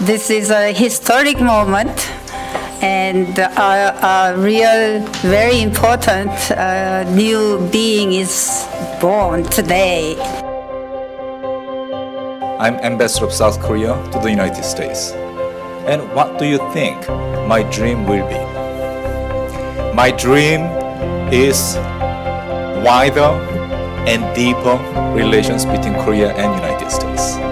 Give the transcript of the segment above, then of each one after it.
This is a historic moment and a, a real, very important uh, new being is born today. I'm ambassador of South Korea to the United States. And what do you think my dream will be? My dream is wider and deeper relations between Korea and United States.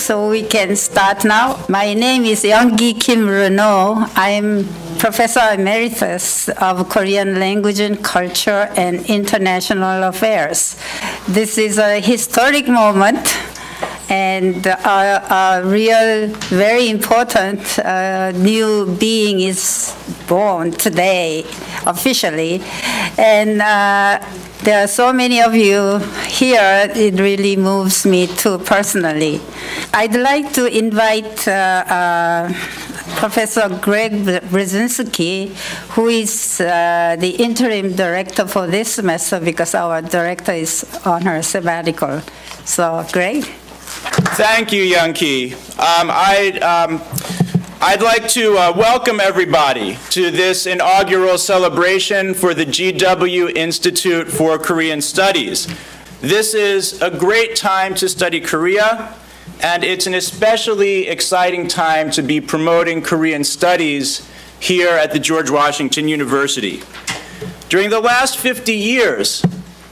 So we can start now. My name is Young-Key Kim Renaud. I'm Professor Emeritus of Korean Language and Culture and International Affairs. This is a historic moment and a, a real, very important uh, new being is born today, officially. And uh, there are so many of you here, it really moves me too personally. I'd like to invite uh, uh, Professor Gregg Brazinsky, who is uh, the interim director for this semester because our director is on her sabbatical. So, Greg? Thank you, Young-Key. Um, I, um, I'd like to uh, welcome everybody to this inaugural celebration for the GW Institute for Korean Studies. This is a great time to study Korea, and it's an especially exciting time to be promoting Korean studies here at the George Washington University. During the last 50 years,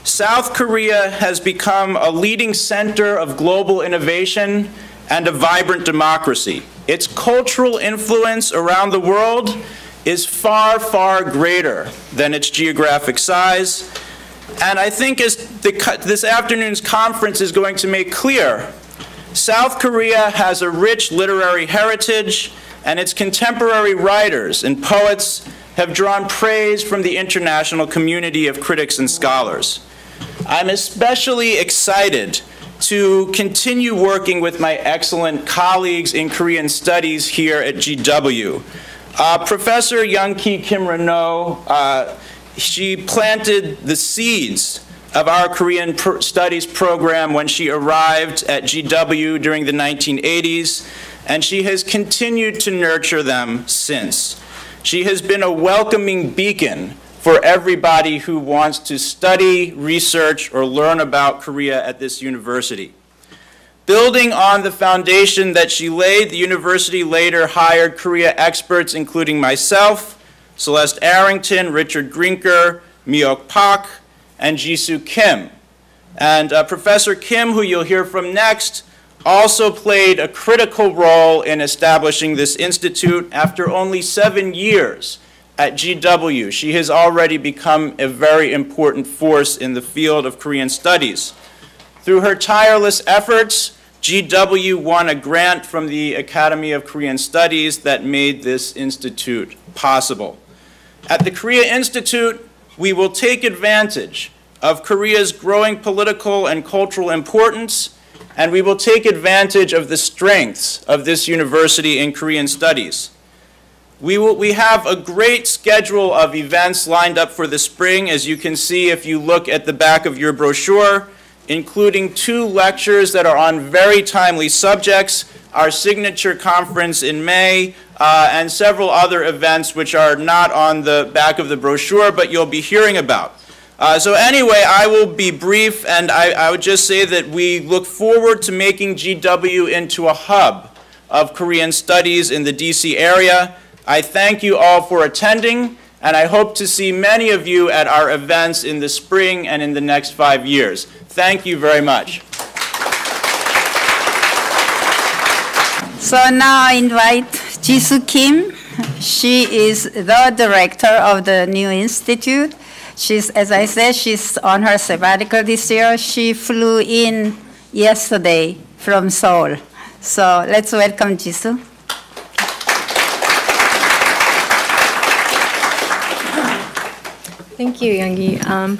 South Korea has become a leading center of global innovation and a vibrant democracy. Its cultural influence around the world is far, far greater than its geographic size. And I think as the, this afternoon's conference is going to make clear, South Korea has a rich literary heritage, and its contemporary writers and poets have drawn praise from the international community of critics and scholars. I'm especially excited to continue working with my excellent colleagues in Korean Studies here at GW. Uh, Professor Young-Key Kim Renaud, uh, she planted the seeds of our Korean Pro Studies program when she arrived at GW during the 1980s, and she has continued to nurture them since. She has been a welcoming beacon for everybody who wants to study, research, or learn about Korea at this university. Building on the foundation that she laid, the university later hired Korea experts including myself, Celeste Arrington, Richard Grinker, Myok Pak, and Jisoo Kim. And uh, Professor Kim, who you'll hear from next, also played a critical role in establishing this institute after only seven years at GW. She has already become a very important force in the field of Korean studies. Through her tireless efforts, GW won a grant from the Academy of Korean Studies that made this institute possible. At the Korea Institute, we will take advantage of Korea's growing political and cultural importance, and we will take advantage of the strengths of this university in Korean studies. We, will, we have a great schedule of events lined up for the spring, as you can see if you look at the back of your brochure, including two lectures that are on very timely subjects, our signature conference in May, uh, and several other events which are not on the back of the brochure, but you'll be hearing about. Uh, so anyway, I will be brief, and I, I would just say that we look forward to making GW into a hub of Korean studies in the DC area. I thank you all for attending, and I hope to see many of you at our events in the spring and in the next five years. Thank you very much. So now I invite Jisoo Kim. She is the director of the new institute. She's, as I said, she's on her sabbatical this year. She flew in yesterday from Seoul. So let's welcome Jisoo. Thank you, Youngie. Um,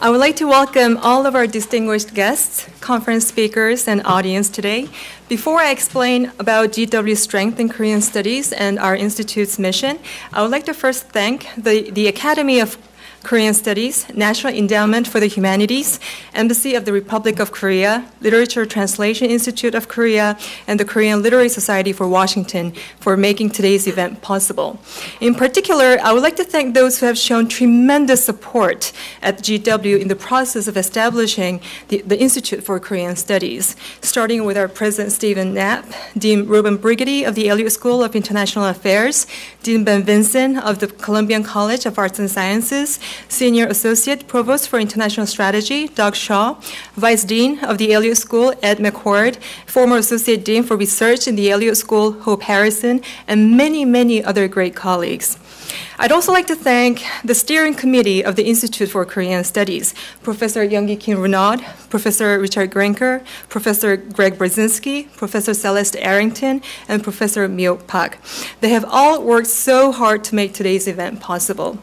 I would like to welcome all of our distinguished guests, conference speakers, and audience today. Before I explain about GW's strength in Korean studies and our institute's mission, I would like to first thank the, the Academy of Korean Studies, National Endowment for the Humanities, Embassy of the Republic of Korea, Literature Translation Institute of Korea, and the Korean Literary Society for Washington for making today's event possible. In particular, I would like to thank those who have shown tremendous support at GW in the process of establishing the, the Institute for Korean Studies, starting with our President Steven Knapp, Dean Reuben Brigety of the Elliott School of International Affairs, Dean Ben Vinson of the Columbian College of Arts and Sciences, Senior Associate Provost for International Strategy, Doug Shaw, Vice Dean of the Elliott School, Ed McCord, former Associate Dean for Research in the Elliott School, Hope Harrison, and many, many other great colleagues. I'd also like to thank the steering committee of the Institute for Korean Studies, Professor Youngie Kim Renaud, Professor Richard Grinker, Professor Gregg Brazinsky, Professor Celeste Arrington, and Professor Myo Park. They have all worked so hard to make today's event possible.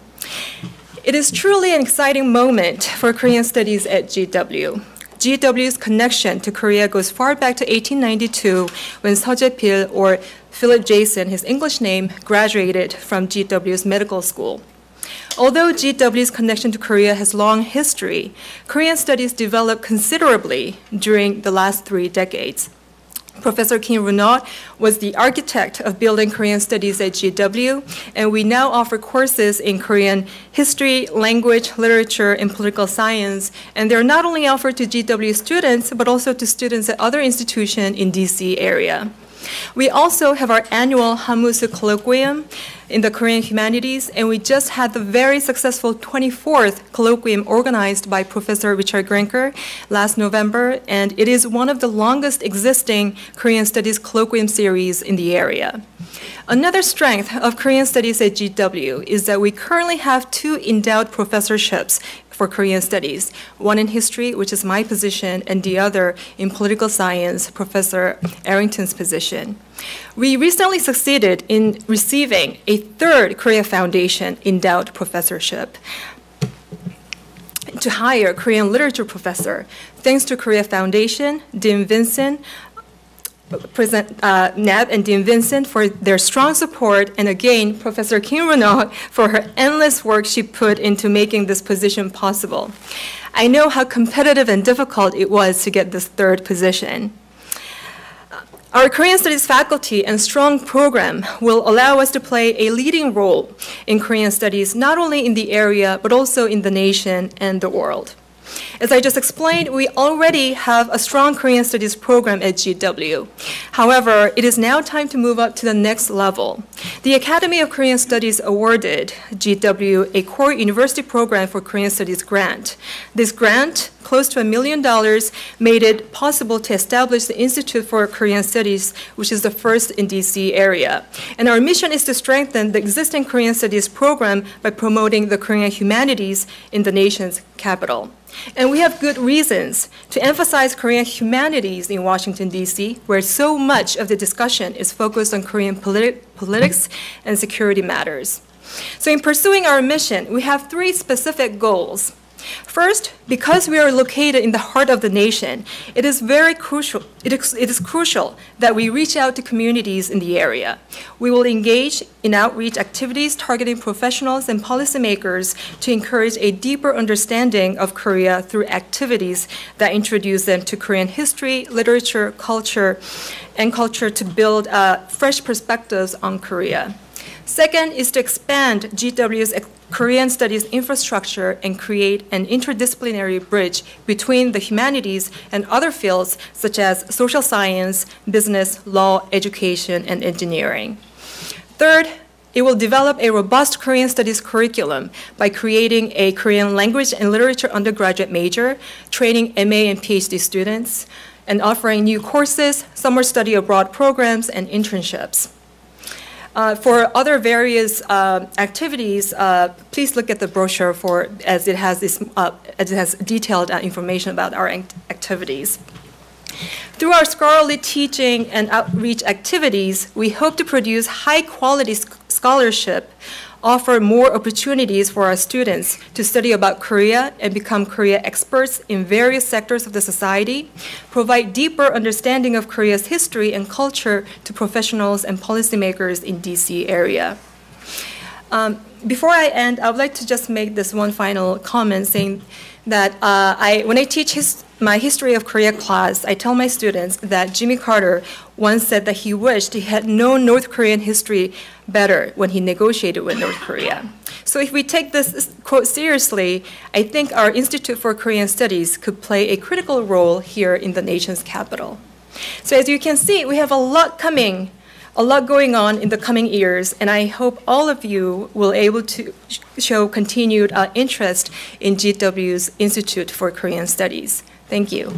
It is truly an exciting moment for Korean studies at GW. GW's connection to Korea goes far back to 1892 when Seo Jae-pil, or Philip Jaisohn, his English name, graduated from GW's medical school. Although GW's connection to Korea has long history, Korean studies developed considerably during the last three decades. Professor Kim Renaud was the architect of building Korean studies at GW, and we now offer courses in Korean history, language, literature, and political science. And they're not only offered to GW students, but also to students at other institutions in DC area. We also have our annual Hahn Moo-Sook Colloquium in the Korean humanities, and we just had the very successful 24th colloquium organized by Professor Richard Grinker last November, and it is one of the longest existing Korean studies colloquium series in the area. Another strength of Korean studies at GW is that we currently have two endowed professorships for Korean studies, one in history, which is my position, and the other in political science, Professor Arrington's position. We recently succeeded in receiving a third Korea Foundation endowed professorship to hire a Korean literature professor. Thanks to Korea Foundation, Dean Vinson, President uh, Knapp and Dean Vinson for their strong support, and again, Professor Kim Renaud for her endless work she put into making this position possible. I know how competitive and difficult it was to get this third position. Our Korean Studies faculty and strong program will allow us to play a leading role in Korean Studies, not only in the area, but also in the nation and the world. As I just explained, we already have a strong Korean studies program at GW. However, it is now time to move up to the next level. The Academy of Korean Studies awarded GW a core university program for Korean studies grant. This grant, close to a million dollars, made it possible to establish the Institute for Korean Studies, which is the first in DC area. And our mission is to strengthen the existing Korean studies program by promoting the Korean humanities in the nation's capital. And we have good reasons to emphasize Korean humanities in Washington, D.C., where so much of the discussion is focused on Korean politi politics and security matters. So, in pursuing our mission, we have three specific goals. First, because we are located in the heart of the nation, it is very crucial, it is, it is, crucial that we reach out to communities in the area. We will engage in outreach activities targeting professionals and policymakers to encourage a deeper understanding of Korea through activities that introduce them to Korean history, literature, culture, and culture to build uh, fresh perspectives on Korea. Second is to expand GW's Korean studies infrastructure and create an interdisciplinary bridge between the humanities and other fields such as social science, business, law, education, and engineering. Third, it will develop a robust Korean studies curriculum by creating a Korean language and literature undergraduate major, training MA and PhD students, and offering new courses, summer study abroad programs, and internships. Uh, For other various uh, activities, uh, please look at the brochure for, as it has this, uh, as it has detailed uh, information about our activities. Through our scholarly teaching and outreach activities, we hope to produce high-quality sc- scholarship, offer more opportunities for our students to study about Korea and become Korea experts in various sectors of the society, provide deeper understanding of Korea's history and culture to professionals and policymakers in DC area. Um, Before I end, I would like to just make this one final comment saying that uh, I, when I teach his, my history of Korea class, I tell my students that Jimmy Carter once said that he wished he had known North Korean history better when he negotiated with North Korea. So if we take this quote seriously, I think our Institute for Korean Studies could play a critical role here in the nation's capital. So as you can see, we have a lot coming a lot going on in the coming years, and I hope all of you will able to show continued uh, interest in GW's Institute for Korean Studies. Thank you.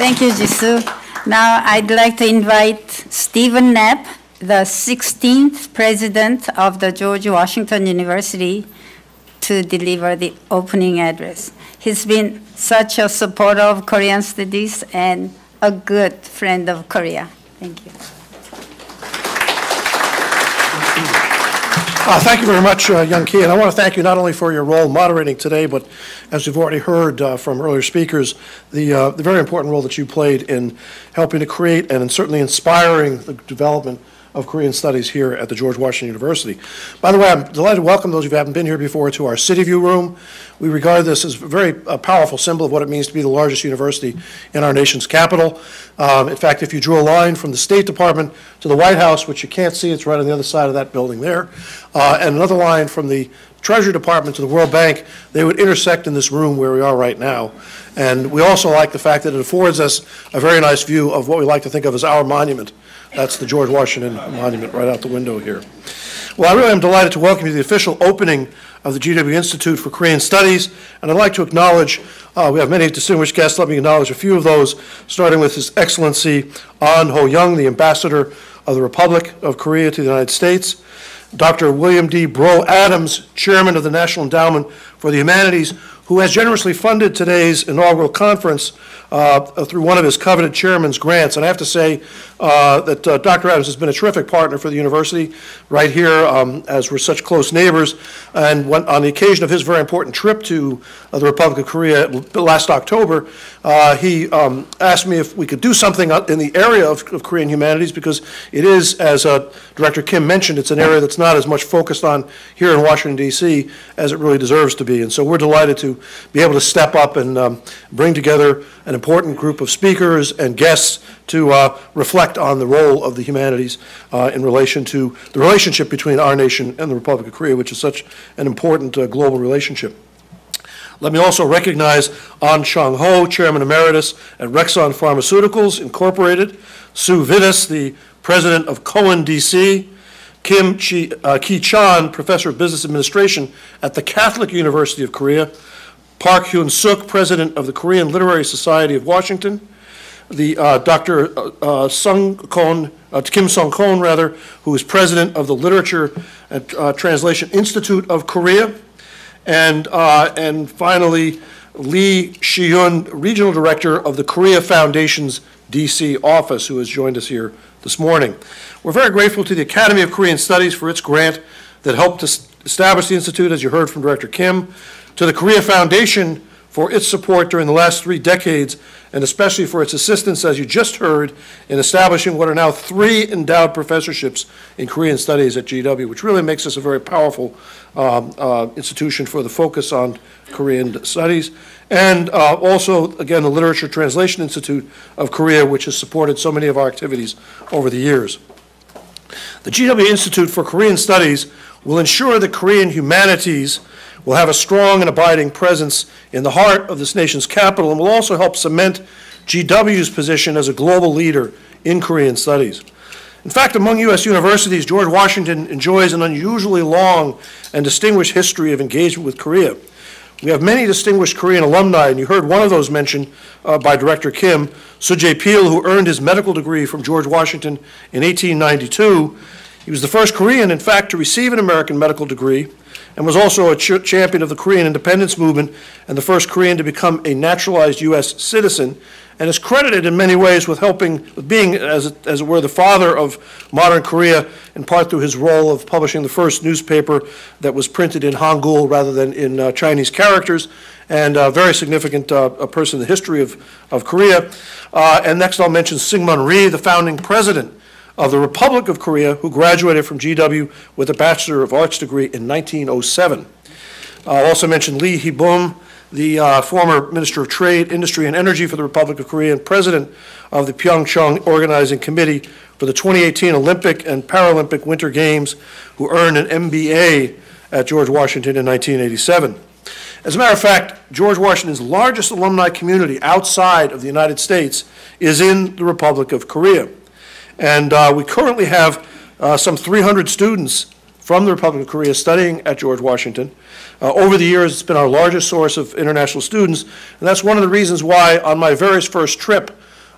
Thank you, Jisoo. Now I'd like to invite Steven Knapp, the 16th president of the George Washington University, to deliver the opening address. He's been such a supporter of Korean studies and a good friend of Korea. Thank you. Uh, Thank you very much, uh, Young Ki, and I want to thank you not only for your role moderating today, but as we've already heard uh, from earlier speakers, the, uh, the very important role that you played in helping to create and in certainly inspiring the development of Korean Studies here at the George Washington University. By the way, I'm delighted to welcome those who haven't been here before to our City View Room. We regard this as a very uh, powerful symbol of what it means to be the largest university in our nation's capital. Um, In fact, if you drew a line from the State Department to the White House, which you can't see, it's right on the other side of that building there, uh, and another line from the Treasury Department to the World Bank, they would intersect in this room where we are right now. And we also like the fact that it affords us a very nice view of what we like to think of as our monument. That's the George Washington Monument right out the window here. Well, I really am delighted to welcome you to the official opening of the GW Institute for Korean Studies, and I'd like to acknowledge, uh, we have many distinguished guests, let me acknowledge a few of those, starting with His Excellency Ahn Ho-young, the Ambassador of the Republic of Korea to the United States, Dr. William D. Bro Adams, Chairman of the National Endowment for the Humanities, who has generously funded today's inaugural conference uh, through one of his coveted chairman's grants. And I have to say uh, that uh, Dr. Adams has been a terrific partner for the university right here, um, as we're such close neighbors. And when, on the occasion of his very important trip to uh, the Republic of Korea last October, uh, he um, asked me if we could do something in the area of, of Korean humanities because it is, as uh, Director Kim mentioned, it's an area that's not as much focused on here in Washington, D.C. as it really deserves to be. And so we're delighted to be able to step up and um, bring together an important group of speakers and guests to uh, reflect on the role of the humanities uh, in relation to the relationship between our nation and the Republic of Korea, which is such an important uh, global relationship. Let me also recognize An Chang Ho, Chairman Emeritus at Rexon Pharmaceuticals Incorporated, Sue Vidas, the President of Cohen DC, Kim Chi, uh, Ki Chan, Professor of Business Administration at the Catholic University of Korea, Park Hyun Suk, President of the Korean Literary Society of Washington, the uh, Dr. uh, uh, Seong-Kon, uh, Kim Seong-Kon, rather, who is President of the Literature and uh, Translation Institute of Korea, and uh, and finally Lee Shiyun, Regional Director of the Korea Foundation's D.C. office, who has joined us here this morning. We're very grateful to the Academy of Korean Studies for its grant that helped us establish the institute, as you heard from Director Kim, to the Korea Foundation for its support during the last three decades, and especially for its assistance, as you just heard, in establishing what are now three endowed professorships in Korean studies at GW, which really makes us a very powerful um, uh, institution for the focus on Korean studies. And uh, also, again, the Literature Translation Institute of Korea, which has supported so many of our activities over the years. The GW Institute for Korean Studies will ensure that Korean humanities will have a strong and abiding presence in the heart of this nation's capital and will also help cement GW's position as a global leader in Korean studies. In fact, among U.S. universities, George Washington enjoys an unusually long and distinguished history of engagement with Korea. We have many distinguished Korean alumni, and you heard one of those mentioned uh, by Director Kim, Seo Jae-pil, who earned his medical degree from George Washington in 1892. He was the first Korean, in fact, to receive an American medical degree and was also a ch champion of the Korean independence movement and the first Korean to become a naturalized U.S. citizen and is credited in many ways with helping, with being, as it, as it were, the father of modern Korea, in part through his role of publishing the first newspaper that was printed in Hangul rather than in uh, Chinese characters, and a very significant uh, a person in the history of, of Korea. Uh, and next I'll mention Syngman Rhee, the founding president of the Republic of Korea, who graduated from GW with a Bachelor of Arts degree in 1907. I'll also mention Lee Hee-bum, the uh, former Minister of Trade, Industry, and Energy for the Republic of Korea and president of the Pyeongchang Organizing Committee for the 2018 Olympic and Paralympic Winter Games, who earned an MBA at George Washington in 1987. As a matter of fact, George Washington's largest alumni community outside of the United States is in the Republic of Korea. And uh, we currently have uh, some 300 students from the Republic of Korea studying at George Washington. Uh, over the years, it's been our largest source of international students, and that's one of the reasons why on my very first trip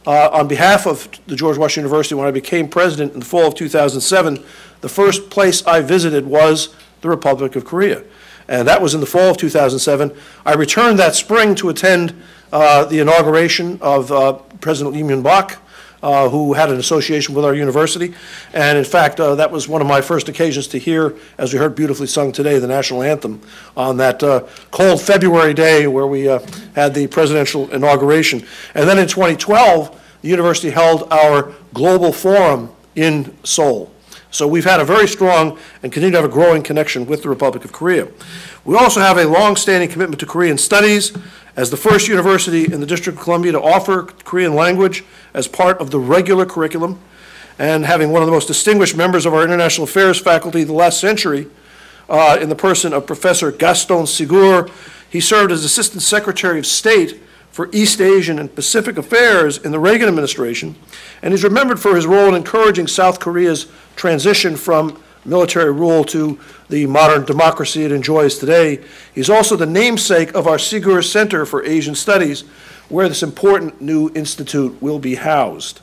uh, on behalf of the George Washington University when I became president in the fall of 2007, the first place I visited was the Republic of Korea. And that was in the fall of 2007. I returned that spring to attend uh, the inauguration of uh, President Lee Myung-bak, uh, who had an association with our university. And in fact, uh, that was one of my first occasions to hear, as we heard beautifully sung today, the national anthem on that uh, cold February day where we uh, had the presidential inauguration. And then in 2012, the university held our global forum in Seoul. So we've had a very strong and continue to have a growing connection with the Republic of Korea. We also have a long-standing commitment to Korean studies as the first university in the District of Columbia to offer Korean language as part of the regular curriculum, and having one of the most distinguished members of our international affairs faculty the last century uh, in the person of Professor Gaston Sigur. He served as Assistant Secretary of State for East Asian and Pacific Affairs in the Reagan administration, and he's remembered for his role in encouraging South Korea's transition from military rule to the modern democracy it enjoys today. He's also the namesake of our Sigur Center for Asian Studies, where this important new institute will be housed.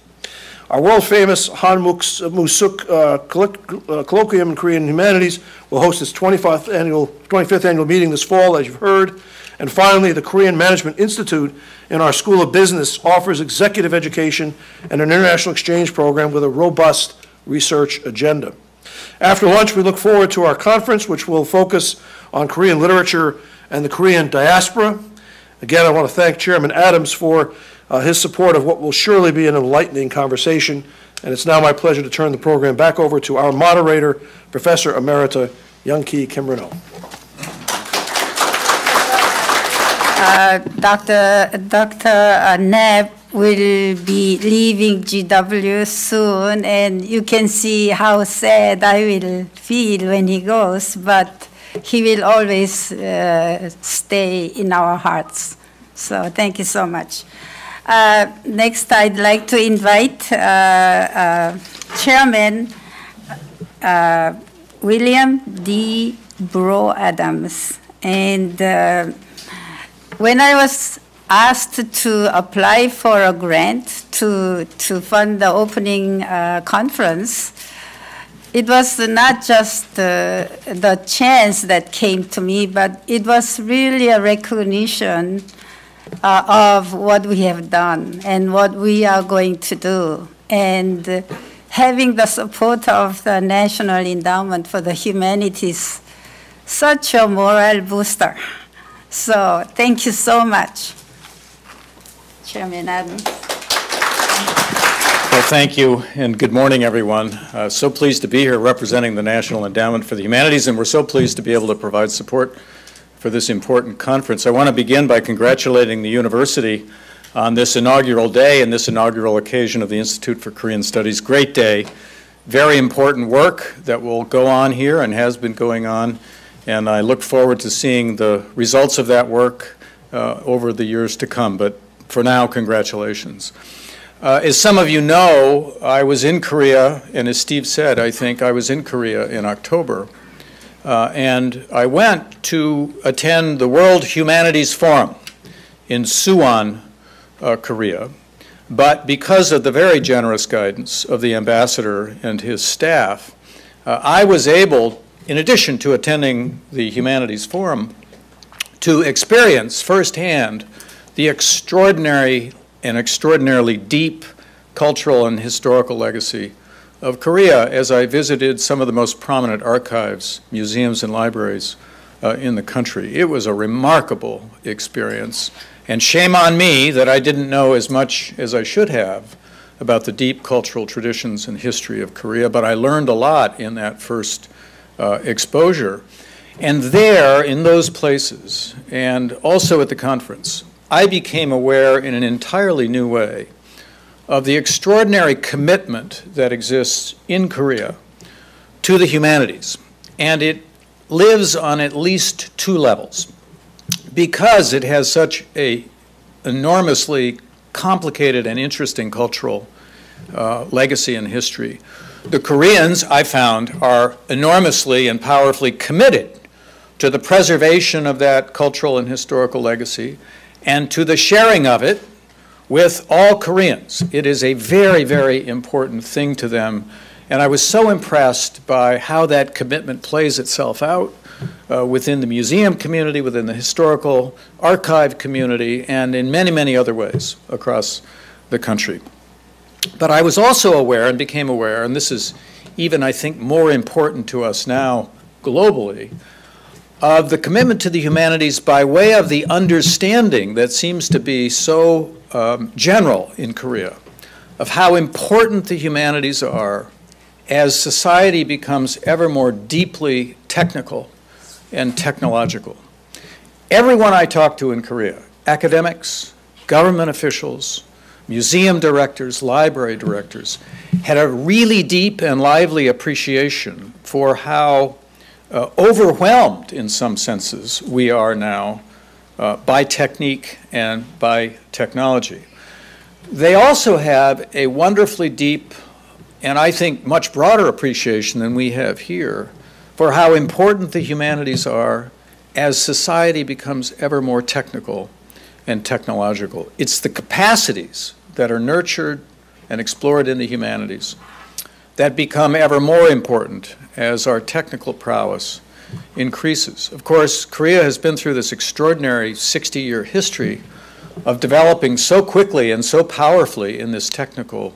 Our world-famous Hahn Moo-Sook uh, uh, Colloquium in Korean Humanities will host its 25th annual, 25th annual meeting this fall, as you've heard. And finally, the Korean Management Institute in our School of Business offers executive education and an international exchange program with a robust research agenda. After lunch, we look forward to our conference, which will focus on Korean literature and the Korean diaspora. Again, I want to thank Chairman Adams for uh, his support of what will surely be an enlightening conversation. And it's now my pleasure to turn the program back over to our moderator, Professor Emerita Young-Key Kim Renaud. Uh, Dr. Dr. Neb will be leaving GW soon, and you can see how sad I will feel when he goes, but he will always uh, stay in our hearts. So thank you so much. Uh, next, I'd like to invite uh, uh Chairman uh, William D. Bro Adams. And uh, when I was asked to apply for a grant to, to fund the opening uh, conference, it was not just uh, the chance that came to me, but it was really a recognition uh, of what we have done and what we are going to do. And having the support of the National Endowment for the Humanities, such a moral booster. So thank you so much. Chairman Adams. Well, thank you, and good morning, everyone. Uh, so pleased to be here representing the National Endowment for the Humanities, and we're so pleased to be able to provide support for this important conference. I want to begin by congratulating the university on this inaugural day and this inaugural occasion of the Institute for Korean Studies. Great day, very important work that will go on here and has been going on, and I look forward to seeing the results of that work uh, over the years to come. But for now, congratulations. Uh, as some of you know, I was in Korea, and as Steve said, I think I was in Korea in October Uh, and I went to attend the World Humanities Forum in Suwon, uh, Korea. But because of the very generous guidance of the ambassador and his staff, uh, I was able, in addition to attending the Humanities Forum, to experience firsthand the extraordinary and extraordinarily deep cultural and historical legacy of Korea as I visited some of the most prominent archives, museums, and libraries uh, in the country. It was a remarkable experience, and shame on me that I didn't know as much as I should have about the deep cultural traditions and history of Korea, but I learned a lot in that first uh, exposure. And there, in those places, and also at the conference, I became aware in an entirely new way of the extraordinary commitment that exists in Korea to the humanities. And it lives on at least two levels. Because it has such a enormously complicated and interesting cultural uh, legacy and history, the Koreans, I found, are enormously and powerfully committed to the preservation of that cultural and historical legacy and to the sharing of it with all Koreans. It is a very, very important thing to them. And I was so impressed by how that commitment plays itself out uh, within the museum community, within the historical archive community, and in many, many other ways across the country. But I was also aware and became aware, and this is even, I think, more important to us now globally, of the commitment to the humanities by way of the understanding that seems to be so um, general in Korea of how important the humanities are as society becomes ever more deeply technical and technological. Everyone I talk to in Korea, academics, government officials, museum directors, library directors, had a really deep and lively appreciation for how uh, overwhelmed, in some senses, we are now uh, by technique and by technology. They also have a wonderfully deep and I think much broader appreciation than we have here for how important the humanities are as society becomes ever more technical and technological. It's the capacities that are nurtured and explored in the humanities that become ever more important as our technical prowess increases. Of course, Korea has been through this extraordinary 60 year history of developing so quickly and so powerfully in this technical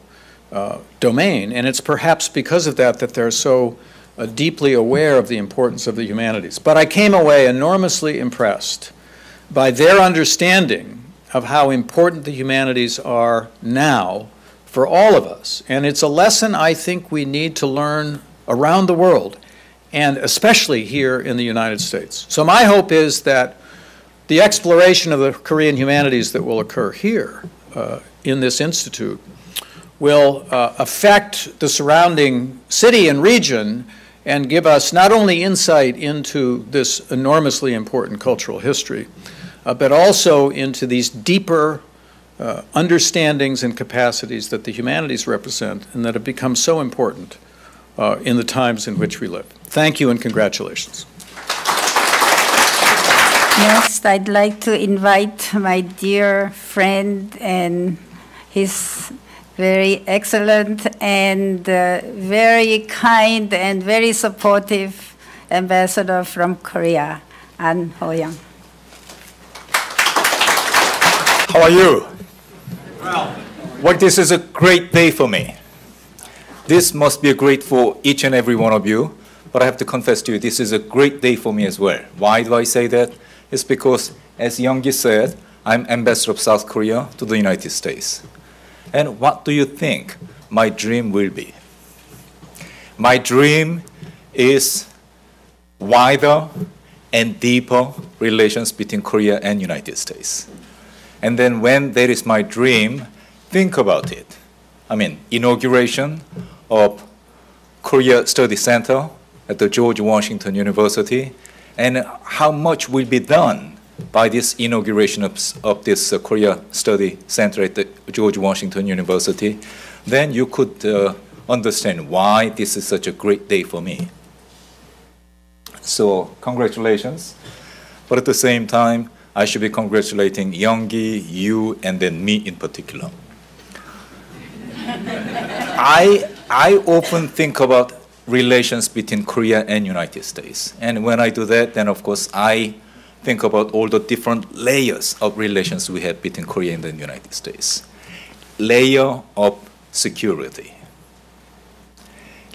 uh, domain, and it's perhaps because of that that they're so uh, deeply aware of the importance of the humanities. But I came away enormously impressed by their understanding of how important the humanities are now for all of us. And it's a lesson I think we need to learn around the world and especially here in the United States. So my hope is that the exploration of the Korean humanities that will occur here uh, in this institute will uh, affect the surrounding city and region and give us not only insight into this enormously important cultural history, uh, but also into these deeper uh, understandings and capacities that the humanities represent and that have become so important uh, in the times in which we live. Thank you and congratulations. Next, I'd like to invite my dear friend and his very excellent and uh, very kind and very supportive ambassador from Korea, Ahn Ho-young. How are you? Well. This is a great day for me. This must be a great for each and every one of you, but I have to confess to you, this is a great day for me as well. Why do I say that? It's because, as Youngie said, I'm ambassador of South Korea to the United States. And what do you think my dream will be? My dream is wider and deeper relations between Korea and United States. And then when that is my dream, think about it. I mean, inauguration of Korea Study Center at the George Washington University, and how much will be done by this inauguration of, of this uh, Korea Study Center at the George Washington University, then you could uh, understand why this is such a great day for me. So congratulations. But at the same time, I should be congratulating Youngie, you, and then me in particular. I, I often think about relations between Korea and United States. And when I do that, then of course I think about all the different layers of relations we have between Korea and the United States. Layer of security,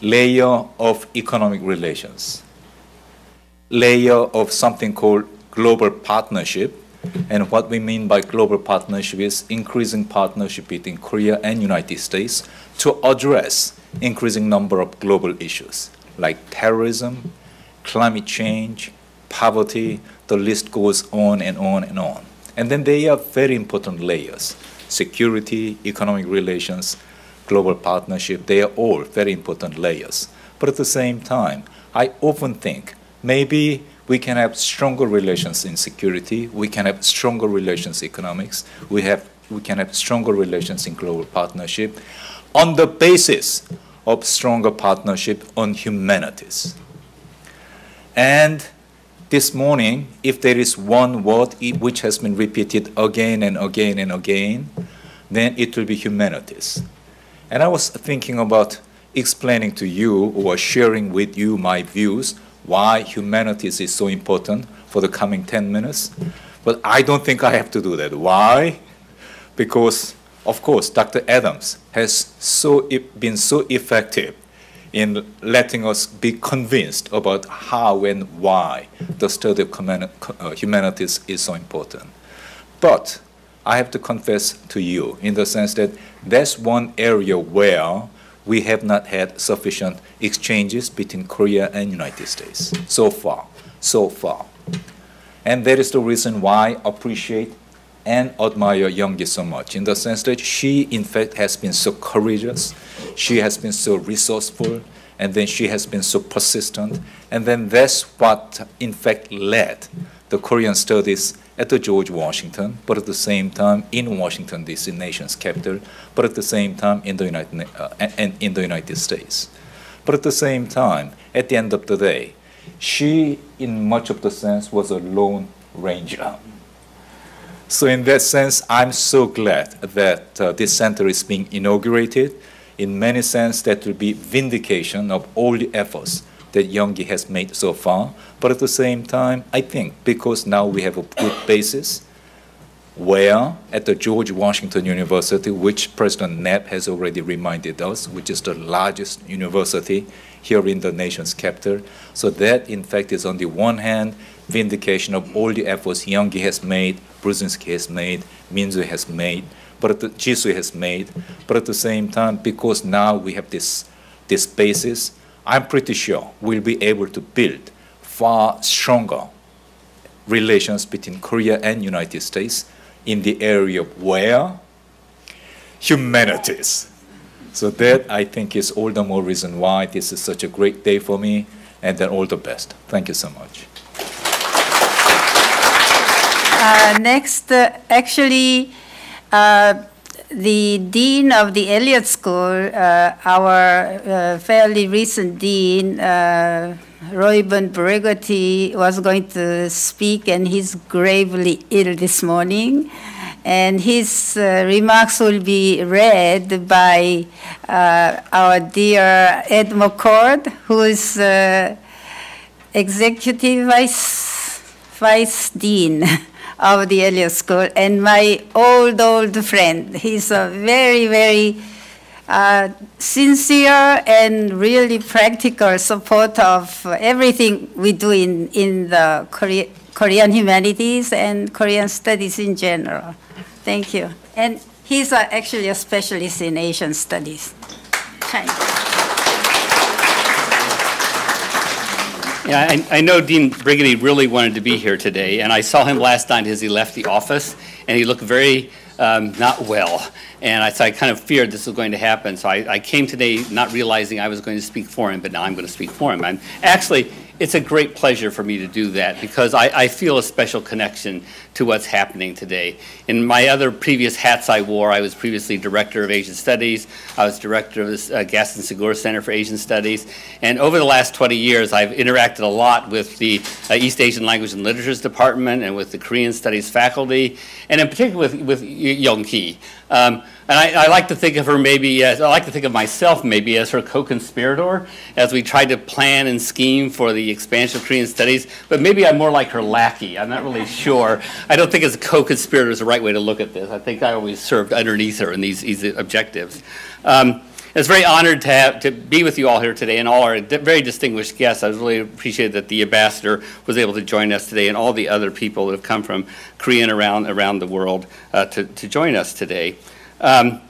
layer of economic relations, layer of something called global partnership. And what we mean by global partnership is increasing partnership between Korea and United States to address increasing number of global issues like terrorism, climate change, poverty, the list goes on and on and on. And then they are very important layers. Security, economic relations, global partnership, they are all very important layers. But at the same time, I often think maybe we can have stronger relations in security, we can have stronger relations in economics, we, have, we can have stronger relations in global partnership on the basis of stronger partnership on humanities. And this morning, if there is one word which has been repeated again and again and again, then it will be humanities. And I was thinking about explaining to you or sharing with you my views why humanities is so important for the coming 10 minutes. But I don't think I have to do that. Why? Because, of course, Dr. Adams has so been so effective in letting us be convinced about how and why the study of uh, humanities is so important. But I have to confess to you in the sense that that's one area where we have not had sufficient exchanges between Korea and United States so far, so far. And that is the reason why I appreciate and admire Youngie so much in the sense that she, in fact, has been so courageous, she has been so resourceful, and then she has been so persistent. And then that's what, in fact, led the Korean studies at the George Washington, but at the same time in Washington D.C., nation's capital, but at the same time in the United uh, and in the United States. But at the same time, at the end of the day, she, in much of the sense, was a lone ranger. So in that sense, I'm so glad that uh, this center is being inaugurated. In many sense, that will be vindication of all the efforts that Youngie has made so far. But at the same time, I think because now we have a good basis, where at the George Washington University, which President Knapp has already reminded us, which is the largest university here in the nation's capital. So that, in fact, is on the one hand, vindication of all the efforts Youngie has made, Brazinsky has made, Minzu has made, but the, Jisoo has made. But at the same time, because now we have this, this basis, I'm pretty sure we'll be able to build far stronger relations between Korea and United States in the area where humanities. So that I think is all the more reason why this is such a great day for me and then all the best. Thank you so much. Uh, next, uh, actually, uh, the dean of the Elliott School, uh, our uh, fairly recent dean, uh, Reuben Brigety, was going to speak, and he's gravely ill this morning. And his uh, remarks will be read by uh, our dear Ed McCord, who is uh, executive vice, vice dean. of the Elliott School, and my old, old friend. He's a very, very uh, sincere and really practical support of everything we do in, in the Korea, Korean humanities and Korean studies in general. Thank you. And he's uh, actually a specialist in Asian studies. China. Yeah, I, I, know Dean Brigety really wanted to be here today, and I saw him last night as he left the office, and he looked very um, not well. And I, so I kind of feared this was going to happen. So I, I, came today not realizing I was going to speak for him, but now I'm going to speak for him. And actually, it's a great pleasure for me to do that because I, I feel a special connection to what's happening today. In my other previous hats I wore, I was previously Director of Asian Studies, I was Director of the uh, Gaston Sigur Center for Asian Studies, and over the last 20 years I've interacted a lot with the uh, East Asian Language and Literatures Department and with the Korean Studies faculty, and in particular with, with Young Ki. Um, and I, I, like to think of her maybe as, I like to think of myself maybe as her co-conspirator as we tried to plan and scheme for the expansion of Korean studies, but maybe I'm more like her lackey. I'm not really sure. I don't think as a co-conspirator is the right way to look at this. I think I always served underneath her in these, these objectives. Um, it's very honored to have to be with you all here today and all our very distinguished guests. I really appreciate that the ambassador was able to join us today and all the other people that have come from Korea and around around the world uh, to, to join us today. Um,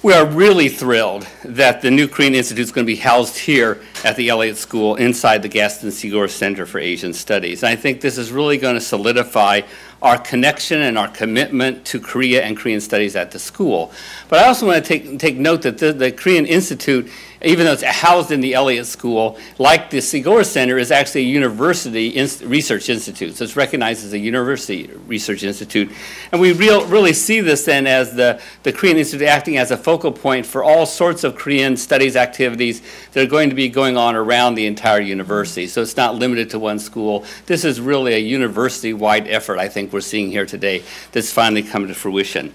we are really thrilled that the new Korean Institute is going to be housed here at the Elliott School inside the Gaston Sigur Center for Asian Studies. And I think this is really going to solidify our connection and our commitment to Korea and Korean studies at the school. But I also want to take, take note that the, the Korean Institute even though it's housed in the Elliott School, like the Sigur Center, is actually a university research institute. So it's recognized as a university research institute. And we real, really see this then as the, the Korean Institute acting as a focal point for all sorts of Korean studies activities that are going to be going on around the entire university. So it's not limited to one school. This is really a university-wide effort, I think we're seeing here today, that's finally come to fruition.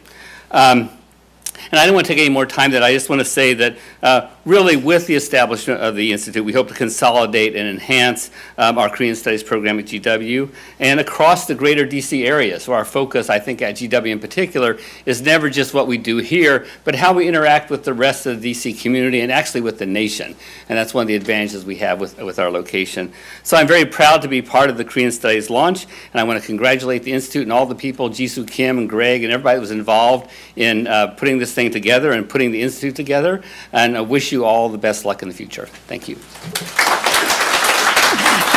Um, and I don't want to take any more time that I just want to say that uh, really with the establishment of the Institute, we hope to consolidate and enhance um, our Korean Studies program at GW and across the greater DC area. So our focus, I think at GW in particular, is never just what we do here, but how we interact with the rest of the DC community and actually with the nation. And that's one of the advantages we have with, with our location. So I'm very proud to be part of the Korean Studies launch, and I want to congratulate the Institute and all the people, Jisoo Kim and Greg and everybody that was involved in uh, putting this thing together and putting the Institute together. And I wish you all the best luck in the future. Thank you.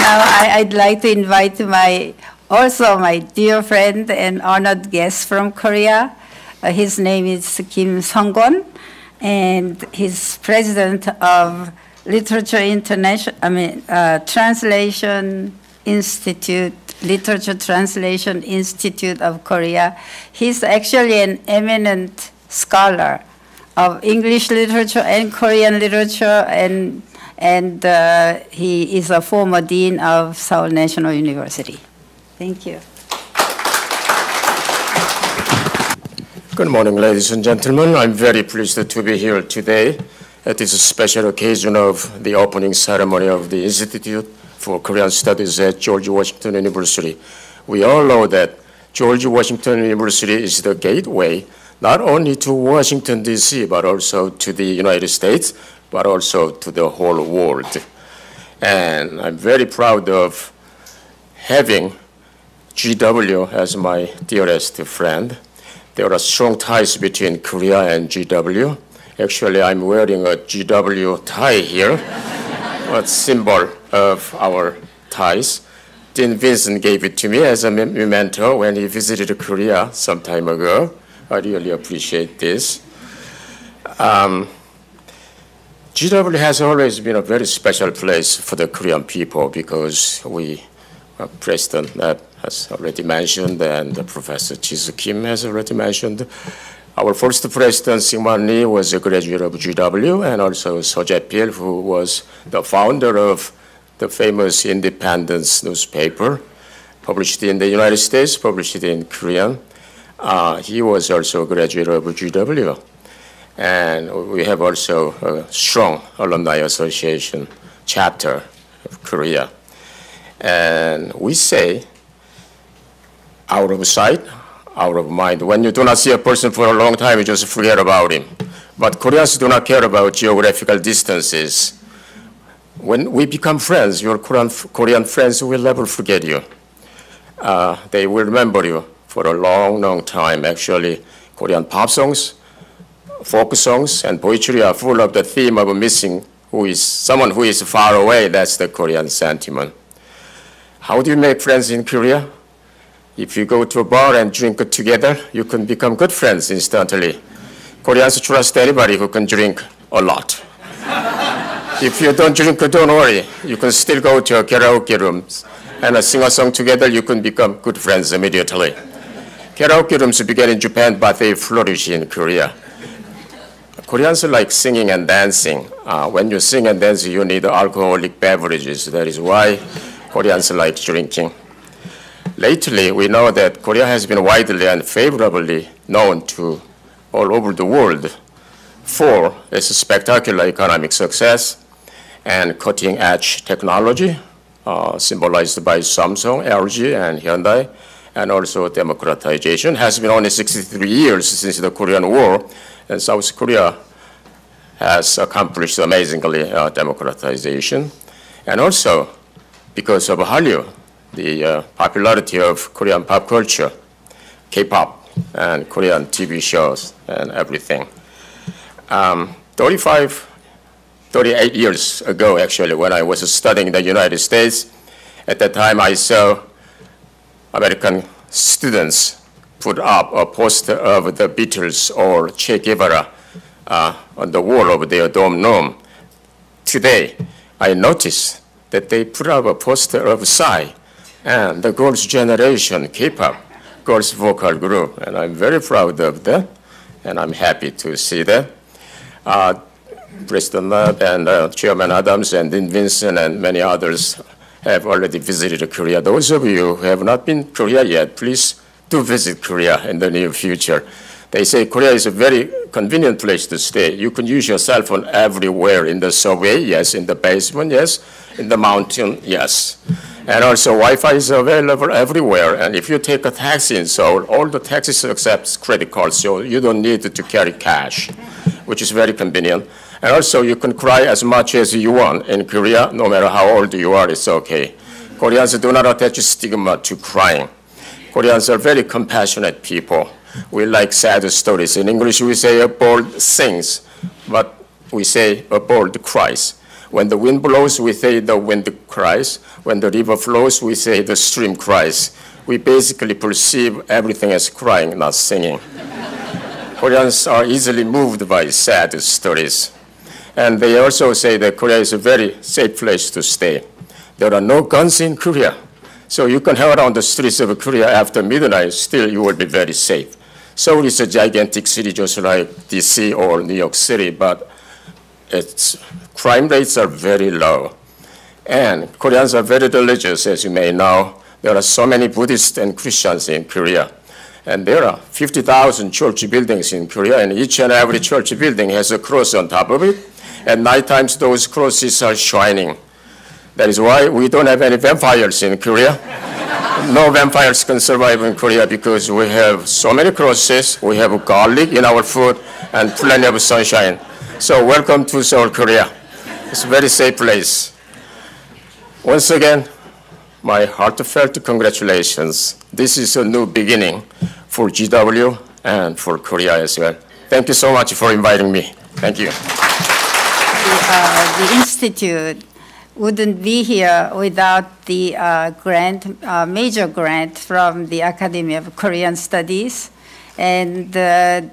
Now I, would like to invite my, also my dear friend and honored guest from Korea. Uh, his name is Kim Seong-Kon, and he's president of Literature International, I mean, uh, Translation Institute, Literature Translation Institute of Korea. He's actually an eminent scholar of English literature and Korean literature, and, and uh, he is a former dean of Seoul National University. Thank you. Good morning, ladies and gentlemen. I'm very pleased to be here today at this special occasion of the opening ceremony of the Institute for Korean Studies at George Washington University. We all know that George Washington University is the gateway not only to Washington, D.C., but also to the United States, but also to the whole world. And I'm very proud of having GW as my dearest friend. There are strong ties between Korea and GW. Actually, I'm wearing a GW tie here, a symbol of our ties. Dean Vinson gave it to me as a memento when he visited Korea some time ago. I really appreciate this. Um, GW has always been a very special place for the Korean people because we, uh, President Knapp has already mentioned and Professor Jisoo Kim has already mentioned, our first president, Syngman Rhee, was a graduate of GW, and also Seo Jae-pil, who was the founder of the famous Independence newspaper, published in the United States, published in Korean. Uh, he was also a graduate of GW. And we have also a strong alumni association chapter of Korea. And we say, out of sight, out of mind. When you do not see a person for a long time, you just forget about him. But Koreans do not care about geographical distances. When we become friends, your Korean, Korean friends will never forget you. Uh, they will remember you for a long, long time. Actually, Korean pop songs, folk songs, and poetry are full of the theme of missing who is someone who is far away. That's the Korean sentiment. How do you make friends in Korea? If you go to a bar and drink together, you can become good friends instantly. Koreans trust anybody who can drink a lot. if you don't drink, don't worry. You can still go to a karaoke room and sing a song together. You can become good friends immediately. Karaoke rooms began in Japan, but they flourish in Korea. Koreans like singing and dancing. Uh, when you sing and dance, you need alcoholic beverages. That is why Koreans like drinking. Lately, we know that Korea has been widely and favorably known to all over the world for its spectacular economic success and cutting-edge technology, uh, symbolized by Samsung, LG, and Hyundai, and also democratization. has been only 63 years since the Korean War, and South Korea has accomplished amazingly uh, democratization. And also, because of Hallyu, the uh, popularity of Korean pop culture, K-pop, and Korean TV shows, and everything. Um, 35, 38 years ago, actually, when I was studying in the United States, at that time I saw American students put up a poster of the Beatles or Che Guevara uh, on the wall of their dorm room. Today, I noticed that they put up a poster of Psy and the girls' generation, K-pop, girls' vocal group, and I'm very proud of that, and I'm happy to see that. Uh, President Love and uh, Chairman Adams and Dean Vinson and many others have already visited Korea. Those of you who have not been Korea yet, please do visit Korea in the near future. They say Korea is a very convenient place to stay. You can use your cell phone everywhere, in the subway, yes, in the basement, yes, in the mountain, yes. And also Wi-Fi is available everywhere. And if you take a taxi in Seoul, all the taxis accept credit cards, so you don't need to carry cash, which is very convenient. And also you can cry as much as you want in Korea, no matter how old you are, it's okay. Koreans do not attach stigma to crying. Koreans are very compassionate people. We like sad stories. In English, we say a bird sings, but we say a bird cries. When the wind blows, we say the wind cries. When the river flows, we say the stream cries. We basically perceive everything as crying, not singing. Koreans are easily moved by sad stories. And they also say that Korea is a very safe place to stay. There are no guns in Korea. So you can hang around the streets of Korea after midnight, still you will be very safe. Seoul is a gigantic city just like DC or New York City, but its crime rates are very low. And Koreans are very religious, as you may know. There are so many Buddhists and Christians in Korea. And there are 50,000 church buildings in Korea, and each and every church building has a cross on top of it. At night times, those crosses are shining. That is why we don't have any vampires in Korea no vampires can survive in Korea because we have so many crosses, we have garlic in our food, and plenty of sunshine. So welcome to Seoul, Korea. It's a very safe place. Once again, my heartfelt congratulations. This is a new beginning for GW and for Korea as well. Thank you so much for inviting me. Thank you. Uh, the Institute wouldn't be here without the uh, grant, uh, major grant from the Academy of Korean Studies. And the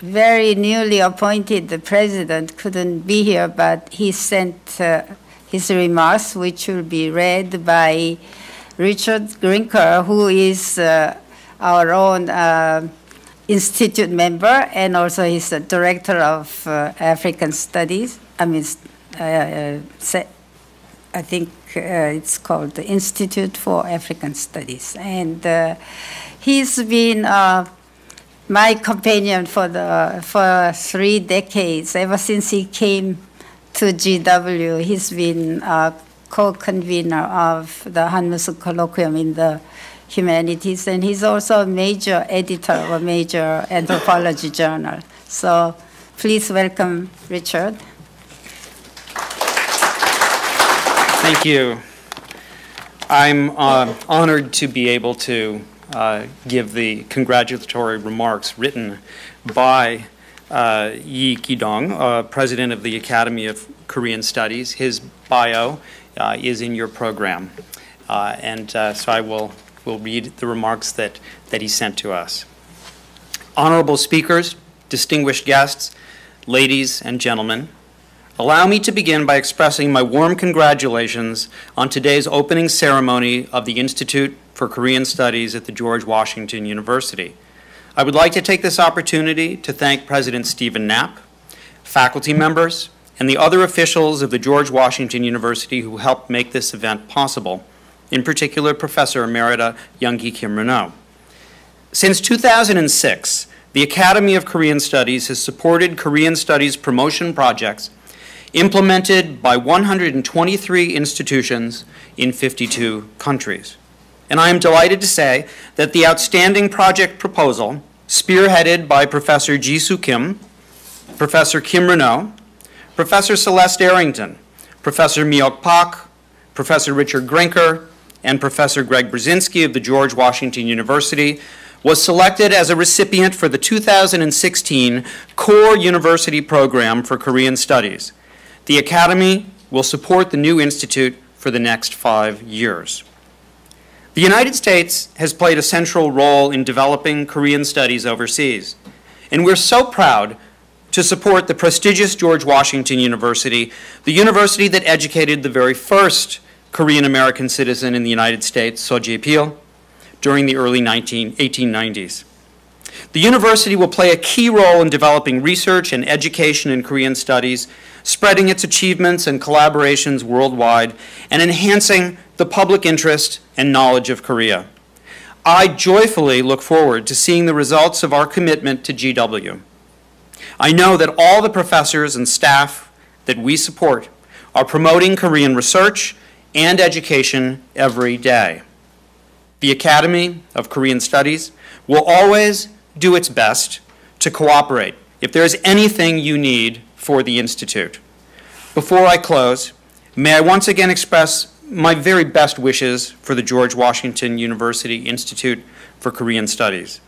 very newly appointed the president couldn't be here, but he sent uh, his remarks, which will be read by Richard Grinker, who is uh, our own uh, institute member and also he's the director of African Studies. I mean, uh, I think uh, it's called the Institute for African Studies. And uh, he's been uh, my companion for, the, for three decades. Ever since he came to GW, he's been a co-convener of the Hahn Moo-Sook Colloquium in the humanities, and he's also a major editor of a major anthropology journal. So please welcome Richard. Thank you. I'm uh, honored to be able to uh, give the congratulatory remarks written by uh, Yi Ki-dong, uh, President of the Academy of Korean Studies. His bio uh, is in your program. Uh, and so I will, will read the remarks that, that he sent to us. Honorable speakers, distinguished guests, ladies and gentlemen, Allow me to begin by expressing my warm congratulations on today's opening ceremony of the Institute for Korean Studies at the George Washington University. I would like to take this opportunity to thank President Stephen Knapp, faculty members, and the other officials of the George Washington University who helped make this event possible, in particular Professor Emerita Young-Key Kim Renaud. Since 2006, the Academy of Korean Studies has supported Korean Studies promotion projects implemented by 123 institutions in 52 countries. And I am delighted to say that the outstanding project proposal, spearheaded by Professor Jisoo Kim, Professor Kim Renaud, Professor Celeste Arrington, Professor Miok Pak, Professor Richard Grinker, and Professor Gregg Brazinsky of the George Washington University was selected as a recipient for the 2016 Core University Program for Korean Studies. The Academy will support the new institute for the next five years. The United States has played a central role in developing Korean studies overseas, and we're so proud to support the prestigious George Washington University, the university that educated the very first Korean American citizen in the United States, Seo Jae-pil, during the early 19, 1890s. The university will play a key role in developing research and education in Korean studies, spreading its achievements and collaborations worldwide, and enhancing the public interest and knowledge of Korea. I joyfully look forward to seeing the results of our commitment to GW. I know that all the professors and staff that we support are promoting Korean research and education every day the Academy of Korean Studies will always do its best to cooperate if there is anything you need for the Institute. Before I close, may I once again express my very best wishes for the George Washington University Institute for Korean Studies.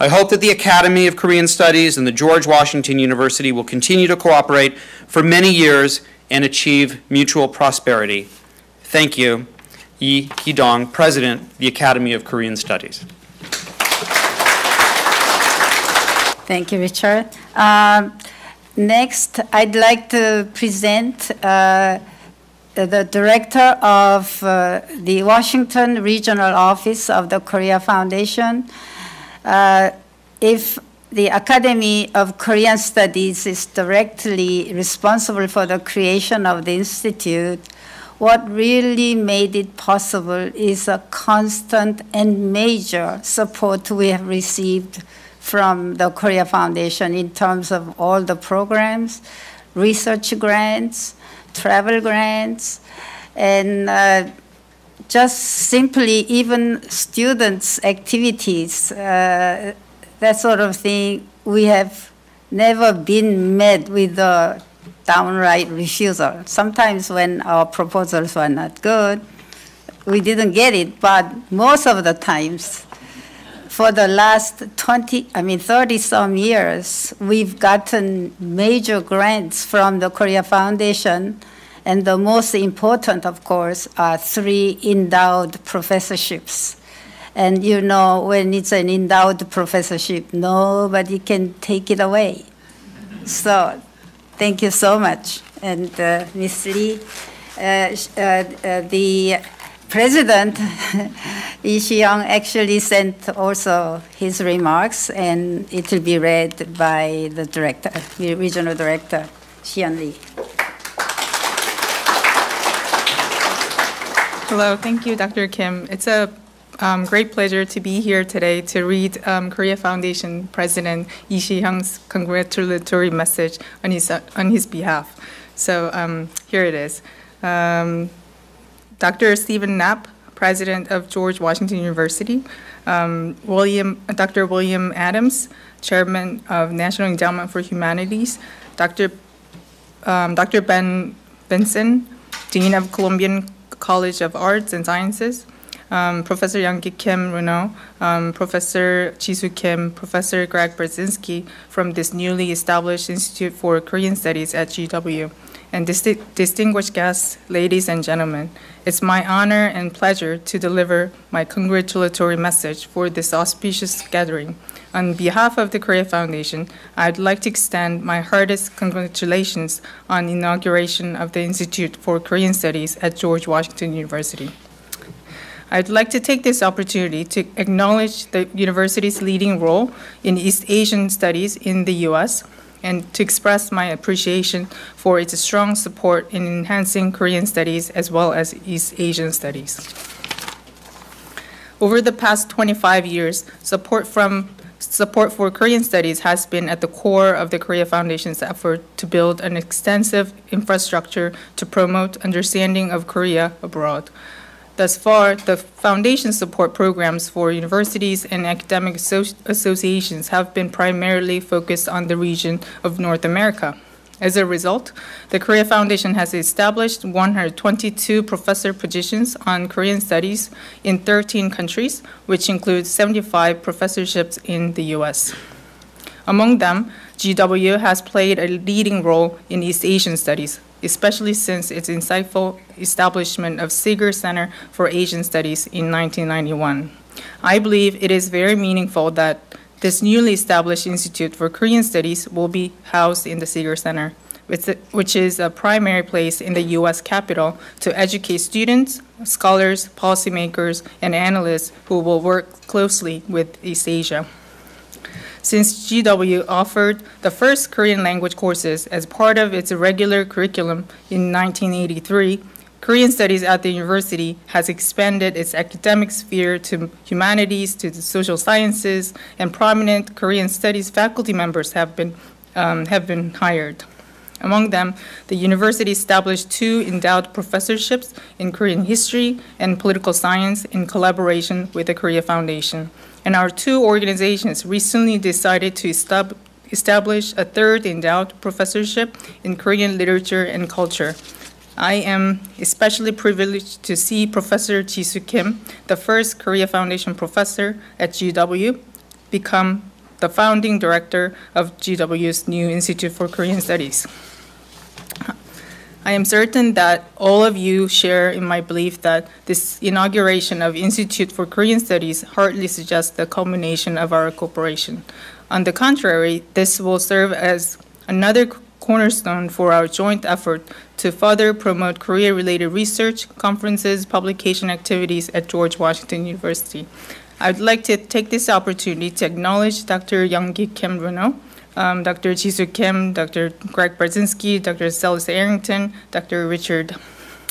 I hope that the Academy of Korean Studies and the George Washington University will continue to cooperate for many years and achieve mutual prosperity. Thank you. Yi Hee-dong, President, the Academy of Korean Studies. Thank you, Richard. Um, next, I'd like to present uh, the director of uh, the Washington Regional Office of the Korea Foundation. Uh, if the Academy of Korean Studies is directly responsible for the creation of the institute, what really made it possible is a constant and major support we have received from the Korea Foundation in terms of all the programs, research grants, travel grants, and uh, just simply even students' activities, uh, that sort of thing. We have never been met with downright refusal. Sometimes when our proposals were not good, we didn't get it, but most of the times, for the last 20, I mean 30 some years, we've gotten major grants from the Korea Foundation, and the most important, of course, are three endowed professorships. And you know, when it's an endowed professorship, nobody can take it away. So Thank you so much. And uh, Ms. Lee, uh, uh, uh the president, Lee Sihyung, actually sent also his remarks, and it will be read by the director, the regional director, Xian Lee. Hello, thank you, Dr. Kim. It's a um, great pleasure to be here today to read um, Korea Foundation President Lee Sihyung's congratulatory message on his, uh, on his behalf. So um, here it is. Um, Dr. Stephen Knapp, President of George Washington University, um, William, Dr. William Adams, Chairman of National Endowment for Humanities, Dr. Um, Dr. Ben Benson, Dean of Columbian College of Arts and Sciences, um, Professor Young-Key Kim Renaud, um, Professor Jisoo Kim, Professor Gregg Brazinsky from this newly established Institute for Korean Studies at GW, and dis distinguished guests, ladies and gentlemen. It's my honor and pleasure to deliver my congratulatory message for this auspicious gathering. On behalf of the Korea Foundation, I'd like to extend my heartiest congratulations on inauguration of the Institute for Korean Studies at George Washington University. I'd like to take this opportunity to acknowledge the university's leading role in East Asian studies in the U.S. and to express my appreciation for its strong support in enhancing Korean studies as well as East Asian studies. Over the past 25 years, support from support for Korean studies has been at the core of the Korea Foundation's effort to build an extensive infrastructure to promote understanding of Korea abroad. Thus far, the foundation support programs for universities and academic asso- associations have been primarily focused on the region of North America. As a result, the Korea Foundation has established 122 professor positions on Korean studies in 13 countries, which includes 75 professorships in the US. Among them, GW has played a leading role in East Asian studies, especially since its insightful establishment of Sigur Center for Asian Studies in 1991. I believe it is very meaningful that this newly established Institute for Korean Studies will be housed in the Sigur Center, which is a primary place in the U.S. capital to educate students, scholars, policymakers, and analysts who will work closely with East Asia. Since GW offered the first Korean language courses as part of its regular curriculum in 1983, Korean studies at the university has expanded its academic sphere to humanities, to the social sciences, and prominent Korean studies faculty members have been, um, have been hired. Among them, the university established two endowed professorships in Korean history and political science in collaboration with the Korea Foundation. And our two organizations recently decided to estab- establish a third endowed professorship in Korean literature and culture. I am especially privileged to see Professor Jisoo Kim, the first Korea Foundation professor at GW, become the founding director of GW's new Institute for Korean Studies. I am certain that all of you share in my belief that this inauguration of Institute for Korean Studies hardly suggests the culmination of our cooperation. On the contrary, this will serve as another cornerstone for our joint effort to further promote Korea-related research, conferences, publication activities at George Washington University. I'd like to take this opportunity to acknowledge Dr. Young-Key Kim Renaud, um, Dr. Jisoo Kim, Dr. Gregg Brazinsky, Dr. Celeste Arrington, Dr. Richard